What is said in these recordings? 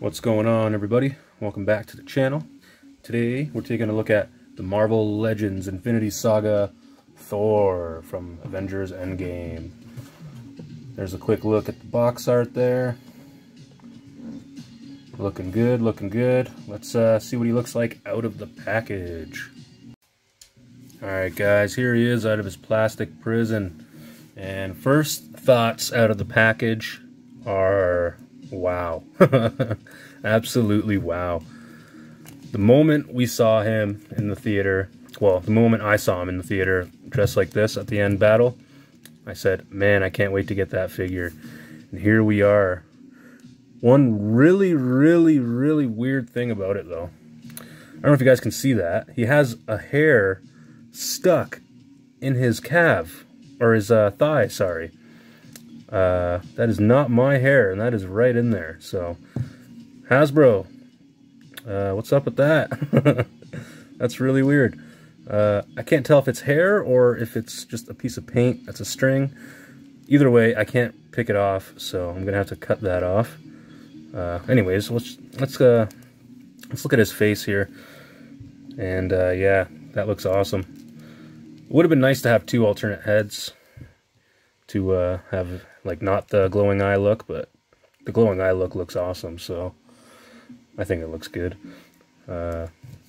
What's going on everybody? Welcome back to the channel. Today we're taking a look at the Marvel Legends Infinity Saga Thor from Avengers Endgame. There's a quick look at the box art there. Looking good, looking good. Let's uh, see what he looks like out of the package. Alright guys, here he is out of his plastic prison. And first thoughts out of the package are wow. Absolutely wow. The moment we saw him in the theater, well, the moment I saw him in the theater dressed like this at the end battle, I said, man, I can't wait to get that figure. And here we are. One really, really, really weird thing about it, though. I don't know if you guys can see that. He has a hair stuck in his calf, or his uh, thigh, sorry. Uh, that is not my hair, and that is right in there. So, Hasbro, uh, what's up with that? that's really weird. Uh, I can't tell if it's hair or if it's just a piece of paint that's a string. Either way, I can't pick it off, so I'm gonna have to cut that off. Uh, anyways, let's let's uh, let's look at his face here, and uh, yeah, that looks awesome. Would have been nice to have two alternate heads to uh, have like not the glowing eye look, but the glowing eye look looks awesome. So I think it looks good. Uh,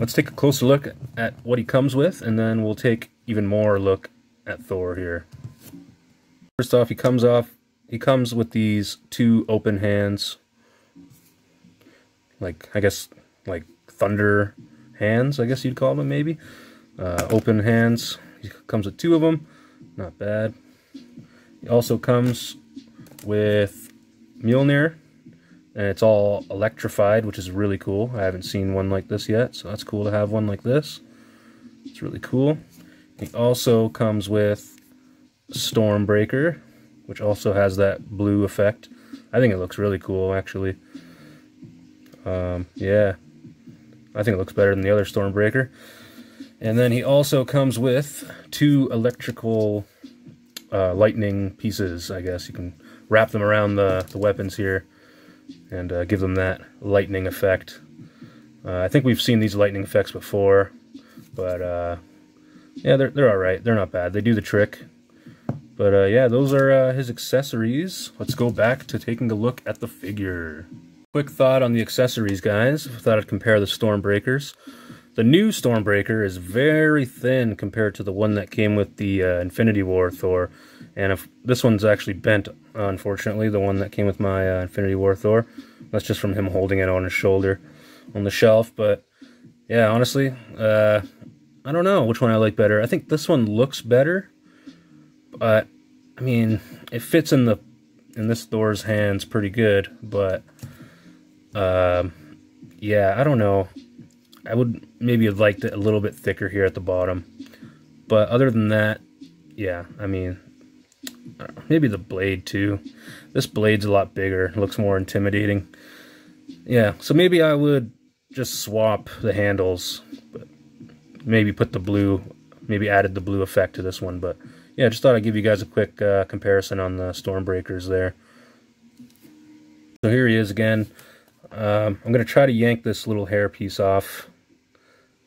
let's take a closer look at what he comes with, and then we'll take even more look at Thor here. First off, he comes off. He comes with these two open hands, like I guess like thunder hands. I guess you'd call them maybe. Uh, open hands. He comes with two of them. Not bad. Also comes with Mjolnir, and it's all electrified, which is really cool. I haven't seen one like this yet, so that's cool to have one like this. It's really cool. He also comes with Stormbreaker, which also has that blue effect. I think it looks really cool, actually. Um, yeah, I think it looks better than the other Stormbreaker. And then he also comes with two electrical uh, lightning pieces, I guess. You can wrap them around the, the weapons here and uh, give them that lightning effect. Uh, I think we've seen these lightning effects before, but uh, yeah, they're, they're alright. They're not bad. They do the trick. But uh, yeah, those are uh, his accessories. Let's go back to taking a look at the figure. Quick thought on the accessories, guys. I thought I'd compare the Stormbreakers. The new Stormbreaker is very thin compared to the one that came with the uh, Infinity War Thor. And if this one's actually bent, unfortunately, the one that came with my uh, Infinity War Thor. That's just from him holding it on his shoulder on the shelf. But yeah, honestly, uh, I don't know which one I like better. I think this one looks better. But, I mean, it fits in the in this Thor's hands pretty good. But, um, yeah, I don't know. I would maybe have liked it a little bit thicker here at the bottom. But other than that, yeah, I mean, maybe the blade too. This blade's a lot bigger, looks more intimidating. Yeah, so maybe I would just swap the handles, but maybe put the blue, maybe added the blue effect to this one. But yeah, just thought I'd give you guys a quick uh, comparison on the Stormbreakers there. So here he is again. Um, I'm going to try to yank this little hair piece off.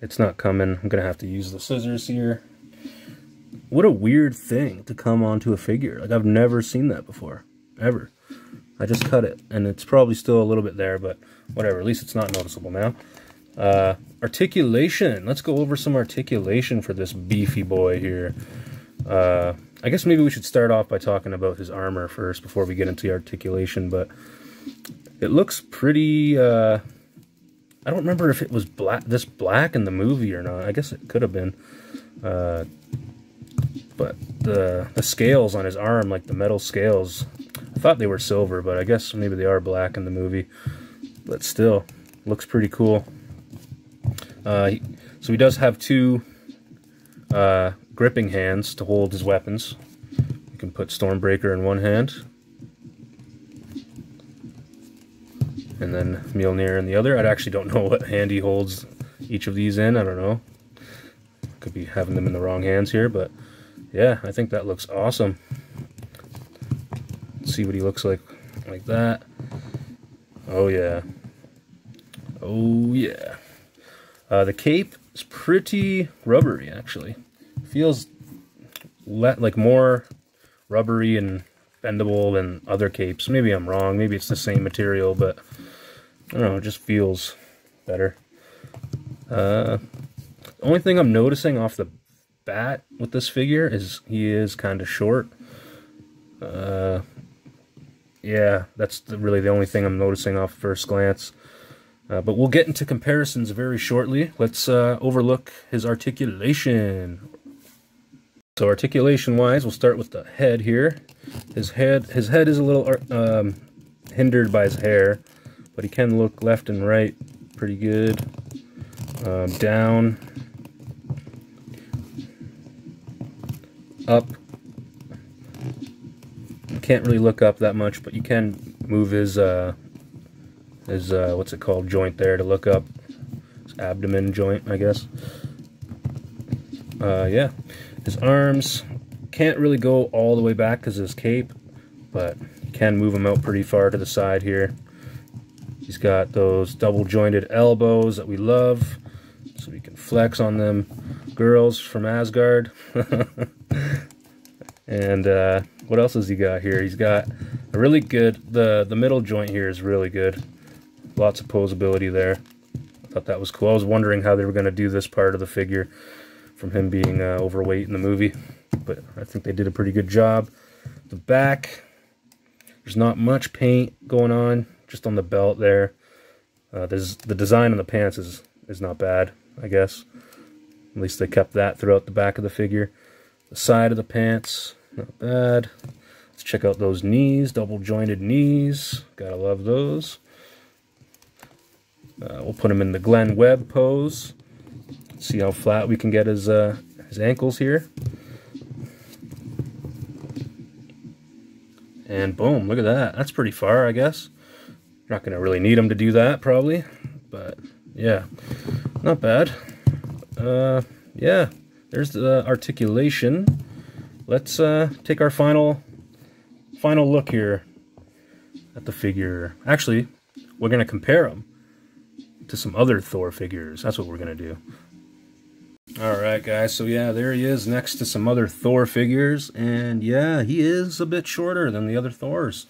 It's not coming. I'm going to have to use the scissors here. What a weird thing to come onto a figure. Like, I've never seen that before. Ever. I just cut it. And it's probably still a little bit there, but whatever. At least it's not noticeable now. Uh, articulation. Let's go over some articulation for this beefy boy here. Uh, I guess maybe we should start off by talking about his armor first before we get into articulation, but it looks pretty... Uh, I don't remember if it was black, this black in the movie or not. I guess it could have been. Uh, but the, the scales on his arm, like the metal scales, I thought they were silver, but I guess maybe they are black in the movie. But still, looks pretty cool. Uh, he, so he does have two uh, gripping hands to hold his weapons. You can put Stormbreaker in one hand and then Mjolnir in the other. I actually don't know what hand he holds each of these in. I don't know. Could be having them in the wrong hands here, but yeah, I think that looks awesome. Let's see what he looks like like that. Oh yeah, Oh yeah. Uh, the cape is pretty rubbery actually. Feels like more rubbery and bendable than other capes. Maybe I'm wrong. Maybe it's the same material, but I don't know. It just feels better. Uh, the only thing I'm noticing off the bat with this figure is he is kind of short. Uh, yeah, that's the, really the only thing I'm noticing off first glance. Uh, but we'll get into comparisons very shortly. Let's uh, overlook his articulation. So articulation-wise, we'll start with the head here. His head, his head is a little um, hindered by his hair, but he can look left and right pretty good. Um, down, up. Can't really look up that much, but you can move his uh, his uh, what's it called joint there to look up. His abdomen joint, I guess. Uh, yeah, his arms can't really go all the way back because of his cape, but can move them out pretty far to the side here. He's got those double jointed elbows that we love, so we can flex on them girls from Asgard. and uh, what else has he got here? He's got a really good, the, the middle joint here is really good. Lots of posability there. I thought that was cool. I was wondering how they were going to do this part of the figure from him being uh, overweight in the movie. But I think they did a pretty good job. The back, there's not much paint going on, just on the belt there. Uh, there's the design on the pants is is not bad, I guess. At least they kept that throughout the back of the figure. The side of the pants, not bad. Let's check out those knees, double jointed knees. Gotta love those. Uh, we'll put him in the Glenn Webb pose. See how flat we can get his, uh, his ankles here. And boom, look at that. That's pretty far, I guess. Not going to really need him to do that, probably. But, yeah, not bad. Uh, yeah, there's the articulation. Let's uh, take our final, final look here at the figure. Actually, we're going to compare them to some other Thor figures. That's what we're going to do. Alright guys, so yeah, there he is next to some other Thor figures, and yeah, he is a bit shorter than the other Thors.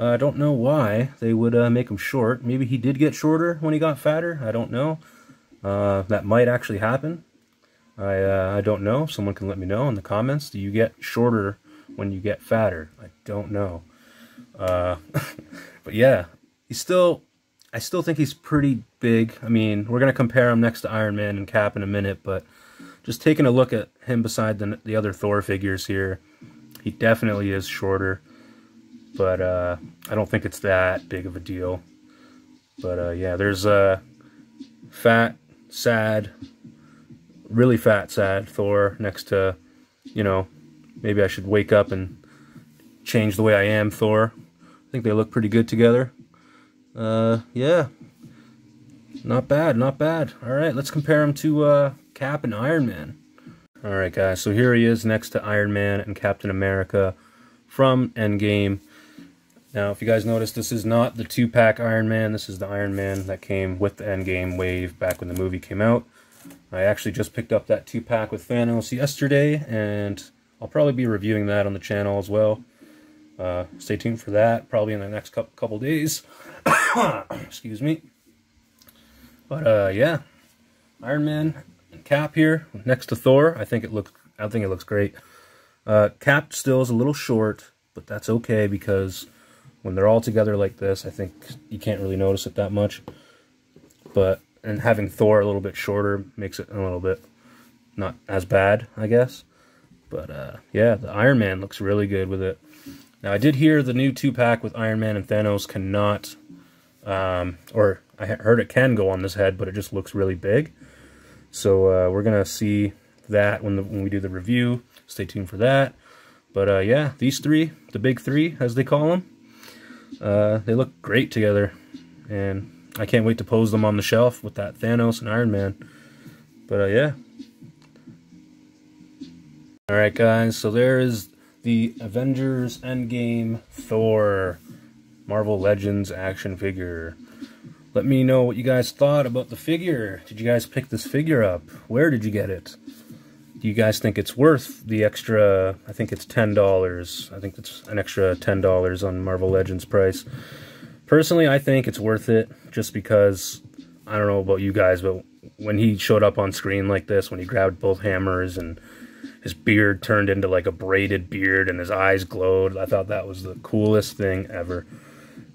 Uh, I don't know why they would uh, make him short. Maybe he did get shorter when he got fatter, I don't know. Uh, that might actually happen. I, uh, I don't know. Someone can let me know in the comments. Do you get shorter when you get fatter? I don't know. Uh, but yeah, he's still, I still think he's pretty big. I mean, we're going to compare him next to Iron Man and Cap in a minute, but just taking a look at him beside the, the other Thor figures here, he definitely is shorter. But uh, I don't think it's that big of a deal. But uh, yeah, there's a fat sad, really fat, sad Thor next to, you know, maybe I should wake up and change the way I am Thor. I think they look pretty good together. Uh, yeah. Not bad, not bad. All right, let's compare him to uh, Cap and Iron Man. All right, guys, so here he is next to Iron Man and Captain America from Endgame. Now, if you guys notice, this is not the two-pack Iron Man. This is the Iron Man that came with the Endgame wave back when the movie came out. I actually just picked up that two-pack with Thanos yesterday, and I'll probably be reviewing that on the channel as well. Uh, stay tuned for that, probably in the next couple days. Excuse me. But uh, yeah, Iron Man and Cap here next to Thor. I think it looks. I think it looks great. Uh, Cap still is a little short, but that's okay because when they're all together like this, I think you can't really notice it that much. But, and having Thor a little bit shorter makes it a little bit not as bad, I guess. But, uh, yeah, the Iron Man looks really good with it. Now, I did hear the new two-pack with Iron Man and Thanos cannot, um, or I heard it can go on this head, but it just looks really big. So, uh, we're to see that when, the, when we do the review. Stay tuned for that. But, uh, yeah, these three, the big three, as they call them, uh, they look great together, and I can't wait to pose them on the shelf with that Thanos and Iron Man. But uh, yeah. Alright guys, so there is the Avengers Endgame Thor Marvel Legends action figure. Let me know what you guys thought about the figure. Did you guys pick this figure up? Where did you get it? Do you guys think it's worth the extra, I think it's $10. I think it's an extra $10 on Marvel Legends price. Personally, I think it's worth it just because, I don't know about you guys, but when he showed up on screen like this, when he grabbed both hammers and his beard turned into like a braided beard and his eyes glowed. I thought that was the coolest thing ever.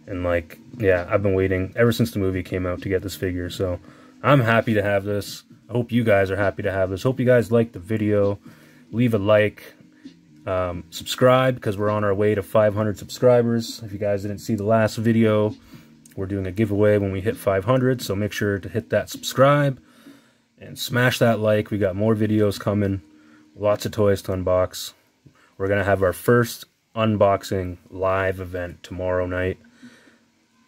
And like, yeah, I've been waiting ever since the movie came out to get this figure. So I'm happy to have this. I hope you guys are happy to have this. Hope you guys liked the video. Leave a like. Um, subscribe because we're on our way to 500 subscribers. If you guys didn't see the last video, we're doing a giveaway when we hit 500. So make sure to hit that subscribe and smash that like. We got more videos coming. Lots of toys to unbox. We're going to have our first unboxing live event tomorrow night.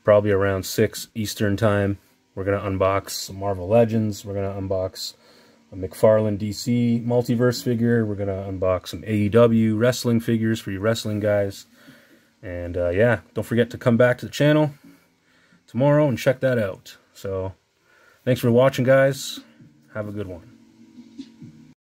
Probably around 6 Eastern Time. We're going to unbox some Marvel Legends. We're going to unbox a McFarlane DC multiverse figure. We're going to unbox some AEW wrestling figures for you wrestling guys. And uh, yeah, don't forget to come back to the channel tomorrow and check that out. So thanks for watching, guys. Have a good one.